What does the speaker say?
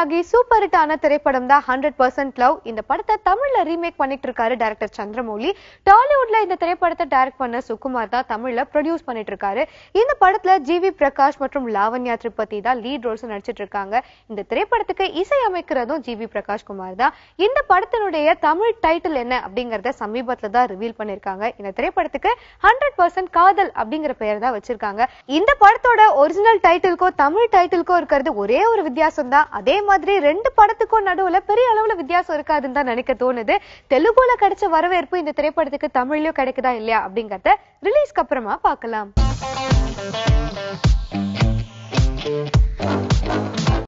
ஆகி super hit ஆன திரைப்படம் தான் ஹண்ட்ரட் பர்சன்ட் லவ் இந்த படத்தை தமிழ்ல ரீமேக் பண்ணிட்டு இருக்காரு டைரக்டர் சந்திரமௌலி. டாலிவுட்ல இந்த திரைப்படத்தை டைரக்ட் பண்ண சுகுமார் தான் தமிழ்ல ப்ரொடியூஸ் பண்ணிட்டு இருக்காரு. இந்த படத்துல ஜிவி பிரகாஷ் மற்றும் லாவண்யா திரிபதி தான் லீட் ரோல்ஸ் நடிச்சிட்டு இருக்காங்க. இந்த திரைப்படத்துக்கு இசை அமைக்கிறதும் ஜிவி பிரகாஷ் குமார் தான். இந்த படத்தினுடைய தமிழ் டைட்டில் என்ன அப்படிங்கறத சமீபத்துல தான் ரிவீல் பண்ணிருக்காங்க இந்த திரைப்படத்துக்கு ஹண்ட்ரட் பர்சன்ட் காதல் அப்படிங்கிற பெயர் தான் வச்சிருக்காங்க. இந்த படத்தோட ஒரிஜினல் டைட்டிலுக்கோ தமிழ் டைட்டிலுக்கோ இருக்கிறது ஒரே ஒரு வித்தியாசம் தான். அதே மாதிரி ரெண்டு படத்துக்கும் நடுவுல பெரிய அளவுல வித்தியாசம் இருக்காதுன்னு தான் நினைக்க தோணுது. தெலுங்குல கிடைச்ச வரவேற்பு இந்த திரைப்படத்துக்கு தமிழ்லயும் கிடைக்குதா இல்லையா அப்படிங்கறத ரிலீஸ்க்கு அப்புறமா பார்க்கலாம்.